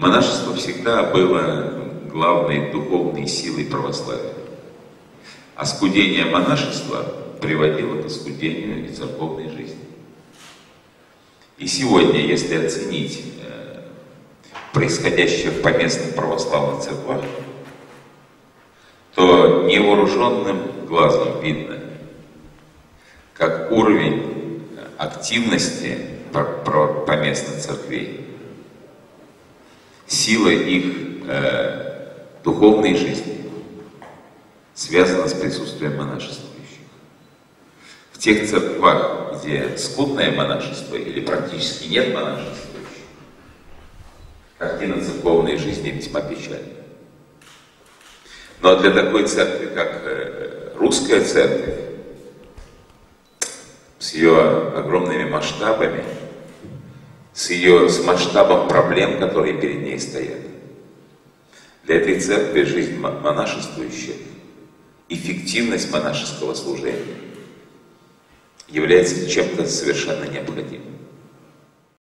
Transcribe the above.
Монашество всегда было главной духовной силой православия. А скудение монашества приводило к оскудению и церковной жизни. И сегодня, если оценить э, происходящее в поместных православных церквах, то невооруженным глазом видно, как уровень активности поместных церквей, сила их э, духовной жизни связана с присутствием монашествующих. В тех церквах, где скудное монашество или практически нет монашествующих, картина церковной жизни весьма печальна. Но для такой церкви, как э, русская церковь, с ее огромными масштабами, с ее с масштабом проблем, которые перед ней стоят. Для этой церкви жизнь монашествующая, эффективность монашеского служения является чем-то совершенно необходимым.